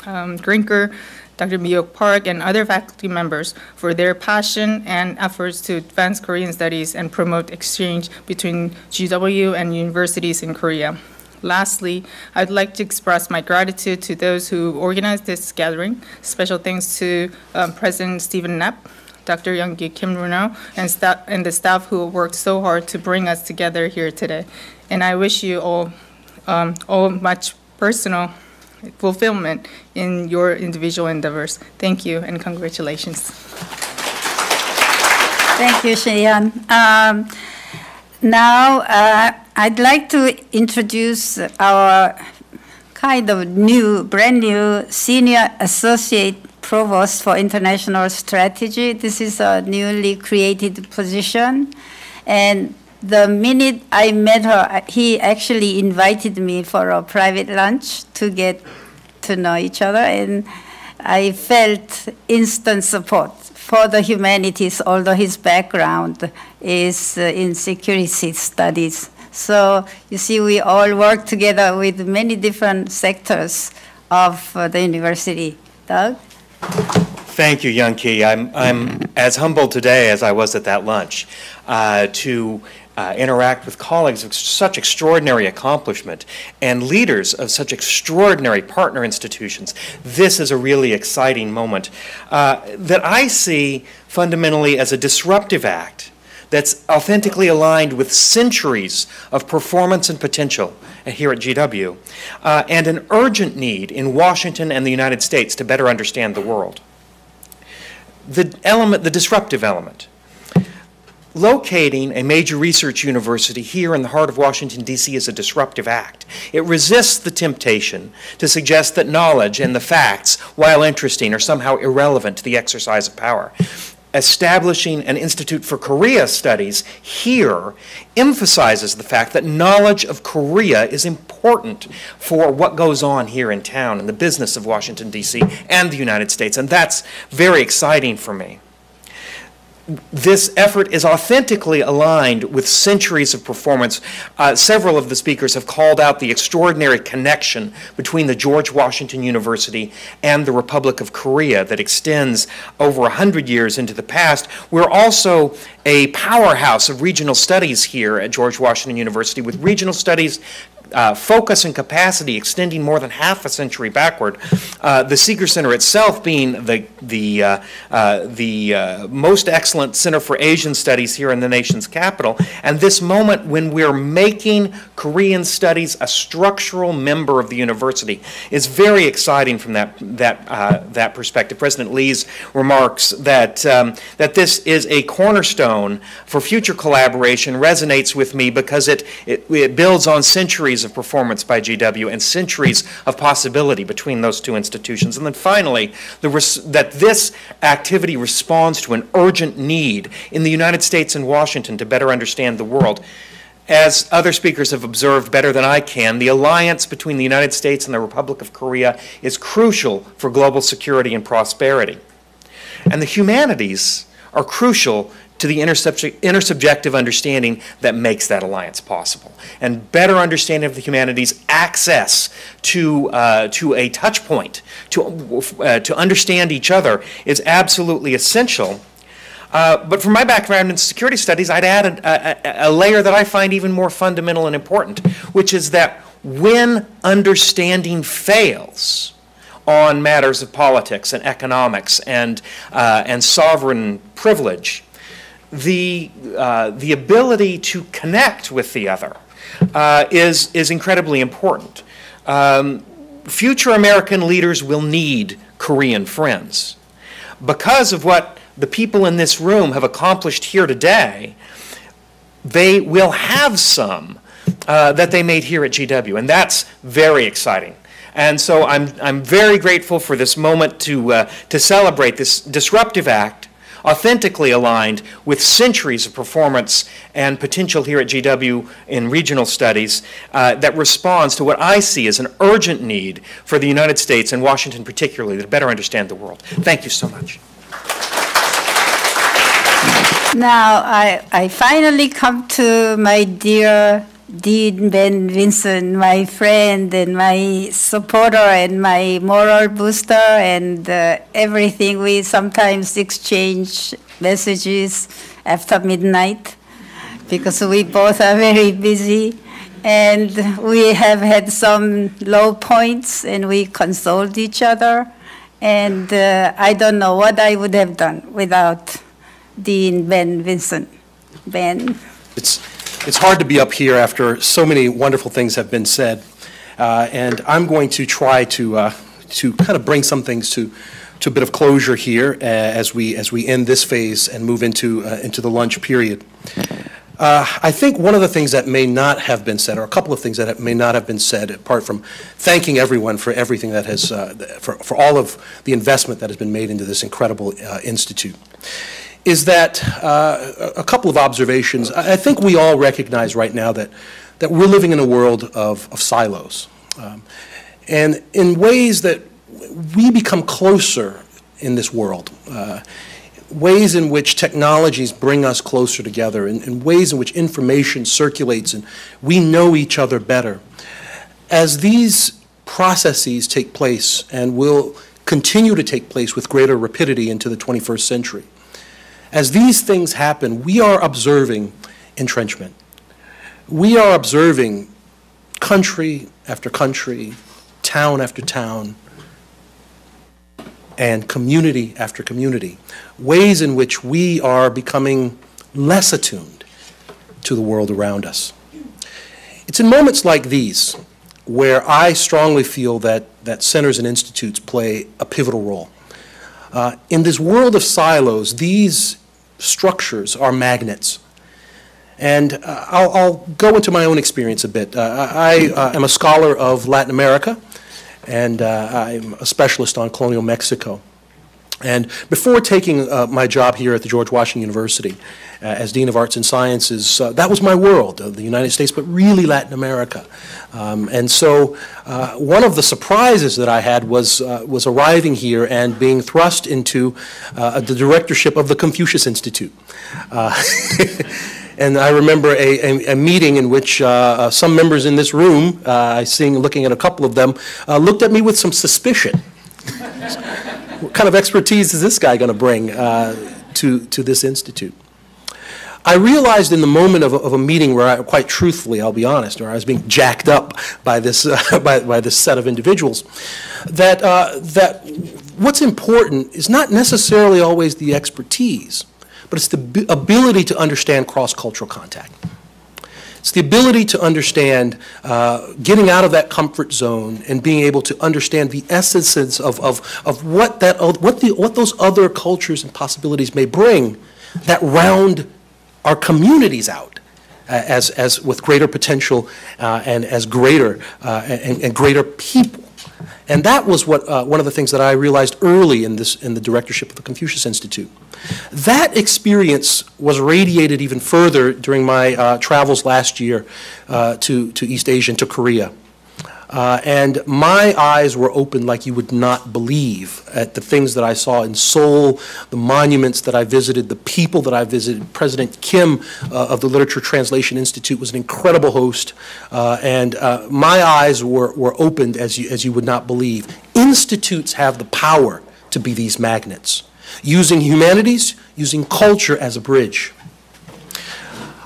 um, Grinker, Dr. Miok Park, and other faculty members for their passion and efforts to advance Korean studies and promote exchange between GW and universities in Korea. Lastly, I'd like to express my gratitude to those who organized this gathering. Special thanks to um, President Stephen Knapp, Dr. Young-Key Kim Renaud, and, staff, and the staff who worked so hard to bring us together here today. And I wish you all, um, all much personal fulfillment in your individual endeavors. Thank you and congratulations. Thank you, Sheyan. Um, now, uh, I'd like to introduce our kind of new, brand new senior associate provost for international strategy. This is a newly created position. And the minute I met her, he actually invited me for a private lunch to get to know each other. And I felt instant support for the humanities, although his background is uh, in security studies. So you see, we all work together with many different sectors of uh, the university. Doug? Thank you, Young-Key. I'm, I'm as humbled today as I was at that lunch uh, to uh, interact with colleagues of such extraordinary accomplishment and leaders of such extraordinary partner institutions. This is a really exciting moment uh, that I see fundamentally as a disruptive act that's authentically aligned with centuries of performance and potential here at GW, uh, and an urgent need in Washington and the United States to better understand the world. The element, the disruptive element, locating a major research university here in the heart of Washington, D.C. is a disruptive act. It resists the temptation to suggest that knowledge and the facts, while interesting, are somehow irrelevant to the exercise of power. Establishing an Institute for Korea Studies here emphasizes the fact that knowledge of Korea is important for what goes on here in town in the business of Washington, D.C. and the United States, and that's very exciting for me this effort is authentically aligned with centuries of performance. Uh, several of the speakers have called out the extraordinary connection between the George Washington University and the Republic of Korea that extends over 100 years into the past. We're also a powerhouse of regional studies here at George Washington University with regional studies uh, focus and capacity extending more than half a century backward. Uh, the Sigur Center itself being the, the, uh, uh the uh, most excellent center for Asian studies here in the nation's capital. And this moment when we're making Korean studies a structural member of the university is very exciting from that, that, uh, that perspective. President Lee's remarks that, um, that this is a cornerstone for future collaboration resonates with me because it, it, it builds on centuries centuries of performance by GW and centuries of possibility between those two institutions. And then finally, the that this activity responds to an urgent need in the United States and Washington to better understand the world. As other speakers have observed better than I can, the alliance between the United States and the Republic of Korea is crucial for global security and prosperity. And the humanities are crucial to the intersubjective understanding that makes that alliance possible. And better understanding of the humanities, access to, uh, to a touch point, to, uh, to understand each other is absolutely essential. Uh, but from my background in security studies, I'd add a, a, a layer that I find even more fundamental and important, which is that when understanding fails, on matters of politics and economics and, uh, and sovereign privilege, the, uh, the ability to connect with the other uh, is, is incredibly important. Um, future American leaders will need Korean friends. Because of what the people in this room have accomplished here today, they will have some uh, that they made here at GW, and that's very exciting. And so I'm, I'm very grateful for this moment to, uh, to celebrate this disruptive act authentically aligned with centuries of performance and potential here at GW in regional studies uh, that responds to what I see as an urgent need for the United States and Washington particularly to better understand the world. Thank you so much. Now, I, I finally come to my dear Dean Ben Vinson, my friend and my supporter and my moral booster and uh, everything. We sometimes exchange messages after midnight because we both are very busy and we have had some low points and we consoled each other. And uh, I don't know what I would have done without Dean Ben Vinson. Ben. It's it's hard to be up here after so many wonderful things have been said. Uh, and I'm going to try to, uh, to kind of bring some things to, to a bit of closure here uh, as, we, as we end this phase and move into, uh, into the lunch period. Uh, I think one of the things that may not have been said, or a couple of things that may not have been said, apart from thanking everyone for everything that has, uh, for, for all of the investment that has been made into this incredible institute, is that uh, a couple of observations. I think we all recognize right now that, that we're living in a world of, of silos. Um, and in ways that we become closer in this world, uh, ways in which technologies bring us closer together, and, and ways in which information circulates and we know each other better. As these processes take place and will continue to take place with greater rapidity into the 21st century, as these things happen, we are observing entrenchment. We are observing country after country, town after town, and community after community, ways in which we are becoming less attuned to the world around us. It's in moments like these where I strongly feel that, that centers and institutes play a pivotal role. Uh, in this world of silos, these structures are magnets. And uh, I'll, I'll, go into my own experience a bit. Uh, I am a scholar of Latin America, and uh, I'm a specialist on colonial Mexico. And before taking uh, my job here at the George Washington University uh, as Dean of Arts and Sciences, uh, that was my world, uh, the United States, but really Latin America. Um, and so uh, one of the surprises that I had was, uh, was arriving here and being thrust into the directorship of the Confucius Institute. And I remember a, a, a meeting in which some members in this room, I seeing looking at a couple of them, looked at me with some suspicion. What kind of expertise is this guy going to bring to, to this institute? I realized in the moment of a, of a, meeting where I, quite truthfully, I'll be honest, where I was being jacked up by this, uh, by, by this set of individuals, that, uh, that what's important is not necessarily always the expertise, but it's the ability to understand cross-cultural contact. It's the ability to understand uh, getting out of that comfort zone and being able to understand the essences of, of, of what, that, what, the, what those other cultures and possibilities may bring that round our communities out uh, as, as with greater potential uh, and as greater uh, and, and greater people. And that was what, uh, one of the things that I realized early in, this, in the directorship of the Confucius Institute. That experience was radiated even further during my uh, travels last year uh, to, to East Asia and to Korea. Uh, and my eyes were opened like you would not believe at the things that I saw in Seoul, the monuments that I visited, the people that I visited. President Kim uh, of the Literature Translation Institute was an incredible host, uh, and uh, my eyes were, were opened as you, as you would not believe. Institutes have the power to be these magnets, using humanities, using culture as a bridge.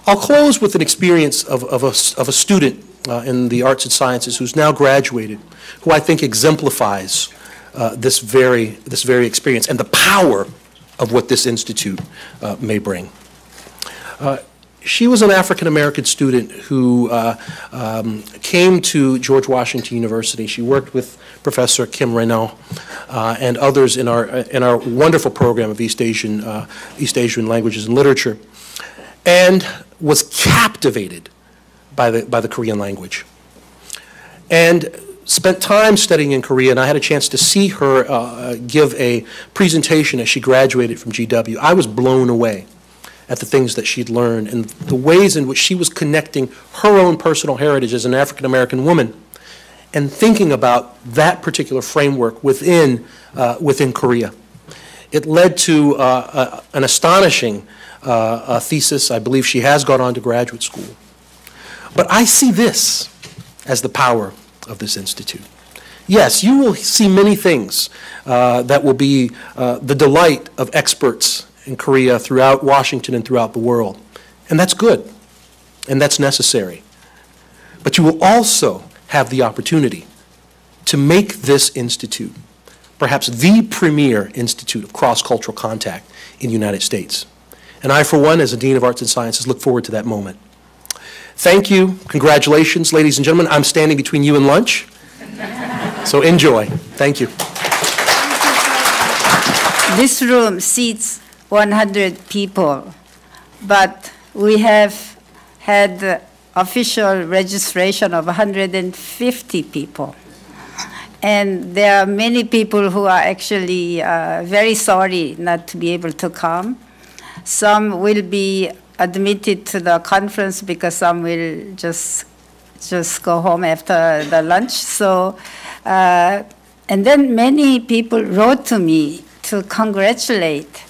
I'll close with an experience of, of, a, of a student in the arts and sciences who's now graduated, who I think exemplifies uh, this, very, this very experience and the power of what this institute uh, may bring. Uh, she was an African American student who uh, um, came to George Washington University. She worked with Professor Kim Renaud uh, and others in our, in our wonderful program of East Asian, East Asian languages and literature, and was captivated by the, by the Korean language. And spent time studying in Korea, and I had a chance to see her uh, give a presentation as she graduated from GW. I was blown away at the things that she'd learned and the ways in which she was connecting her own personal heritage as an African American woman and thinking about that particular framework within, uh, within Korea. It led to uh, uh an astonishing uh, thesis. I believe she has gone on to graduate school. But I see this as the power of this institute. Yes, you will see many things uh, that will be uh, the delight of experts in Korea throughout Washington and throughout the world. And that's good, and that's necessary. But you will also have the opportunity to make this institute perhaps the premier institute of cross-cultural contact in the United States. And I, for one, as a Dean of Arts and Sciences, look forward to that moment. Thank you. Congratulations, ladies and gentlemen. I'm standing between you and lunch. So enjoy. Thank you. This room seats 100 people, but we have had official registration of 150 people. And there are many people who are actually uh, very sorry not to be able to come. Some will be admitted to the conference because some will just just go home after the lunch. So, uh, and then many people wrote to me to congratulate,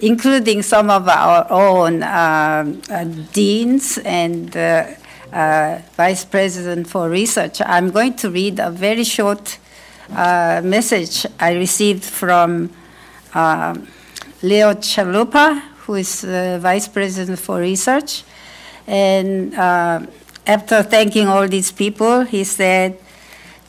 including some of our own uh, uh, deans and uh, uh, vice president for research. I'm going to read a very short uh, message I received from Leo Chalupa, who is uh, Vice President for Research. And uh, after thanking all these people, he said,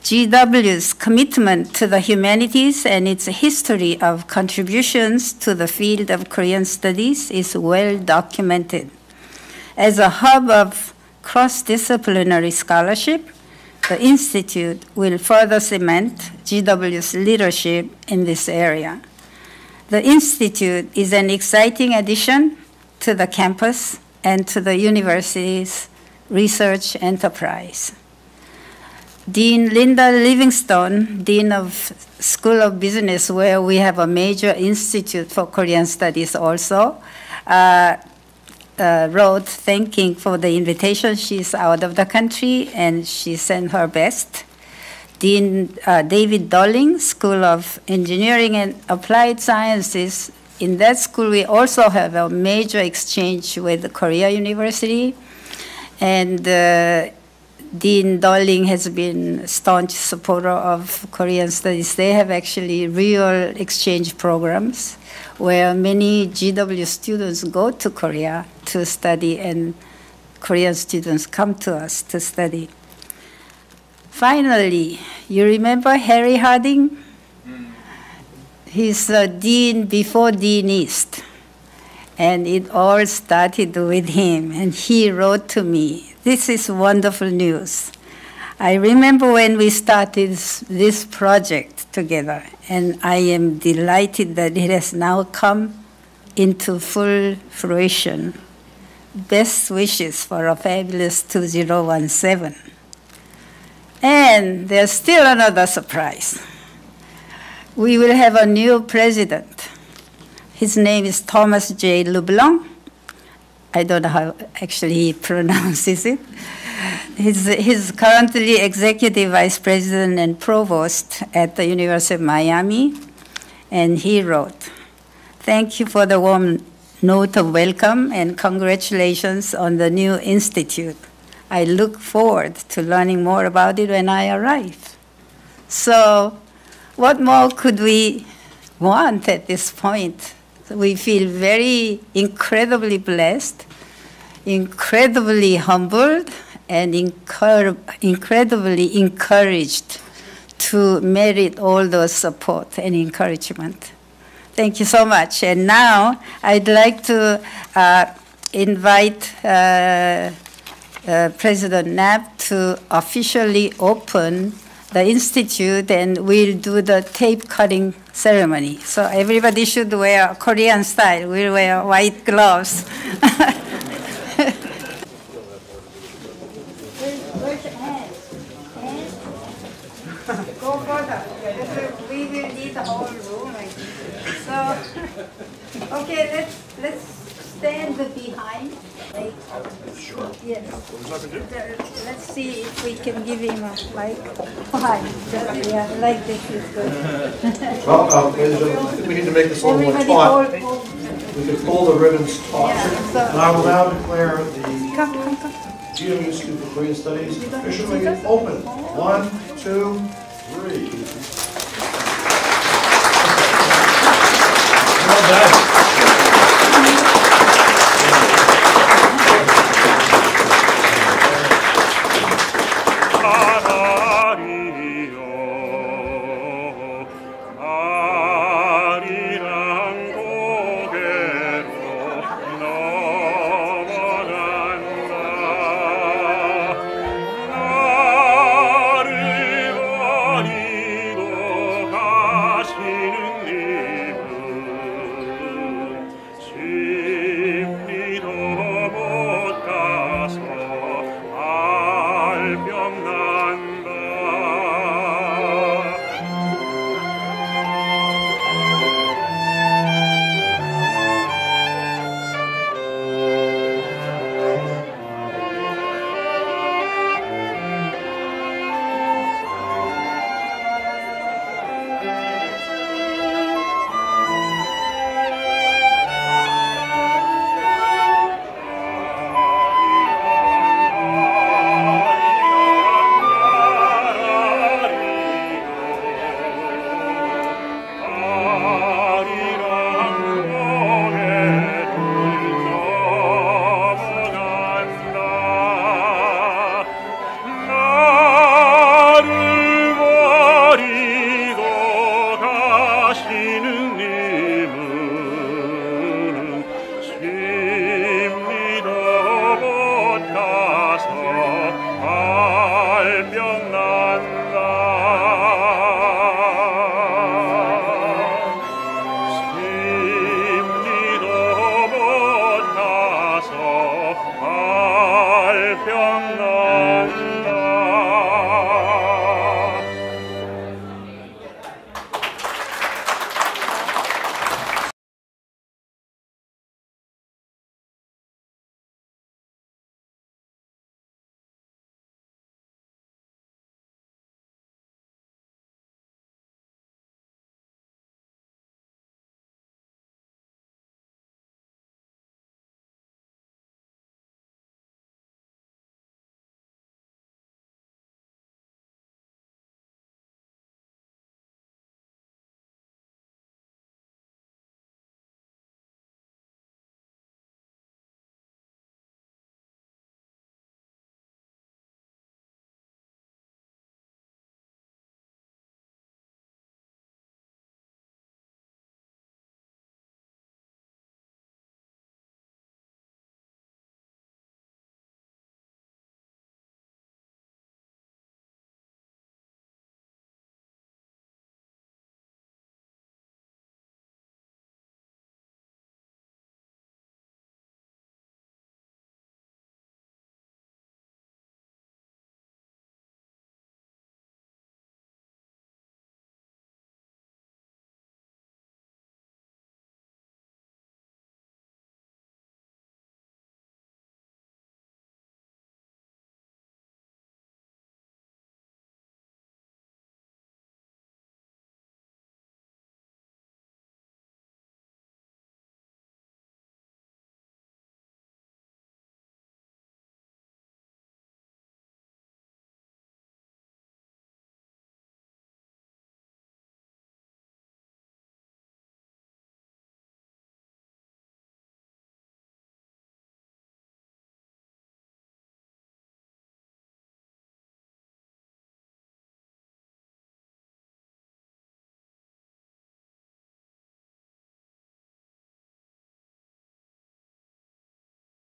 GW's commitment to the humanities and its history of contributions to the field of Korean studies is well documented. As a hub of cross-disciplinary scholarship, the Institute will further cement GW's leadership in this area. The Institute is an exciting addition to the campus and to the university's research enterprise. Dean Linda Livingstone, Dean of School of Business, where we have a major institute for Korean studies also, uh, uh, wrote thanking for the invitation. She's out of the country and she sent her best. Dean uh, David Dolling, School of Engineering and Applied Sciences. In that school, we also have a major exchange with Korea University. And uh, Dean Dolling has been staunch supporter of Korean studies. They have actually real exchange programs where many GW students go to Korea to study and Korean students come to us to study. Finally, you remember Harry Harding? He's a dean before Dean East. And it all started with him. And he wrote to me, This is wonderful news. I remember when we started this project together, and I am delighted that it has now come into full fruition. Best wishes for a fabulous 2017. And there's still another surprise. We will have a new president. His name is Thomas J. LeBlanc. I don't know how actually he pronounces it. He's, he's currently executive vice president and provost at the University of Miami. And he wrote, Thank you for the warm note of welcome and congratulations on the new institute. I look forward to learning more about it when I arrive. So, what more could we want at this point? We feel very incredibly blessed, incredibly humbled, and incur- incredibly encouraged to merit all the support and encouragement. Thank you so much. And now I'd like to uh, invite uh, uh, President Knapp to officially open the institute and we'll do the tape cutting ceremony. So everybody should wear Korean style. We'll wear white gloves. Okay, let's let's stand behind. Like, Sure. yes. What would you like to do? Let's see if we can give him a like Hi. Just, yeah, like this is good. Well, ladies and gentlemen, I think we need to make this a little more Everybody taut. hold, hold. We can pull the ribbons taut. Yeah, so- And I will now declare the Come, come, come. GW Institute for Korean Studies officially open. One, two, three. Well done.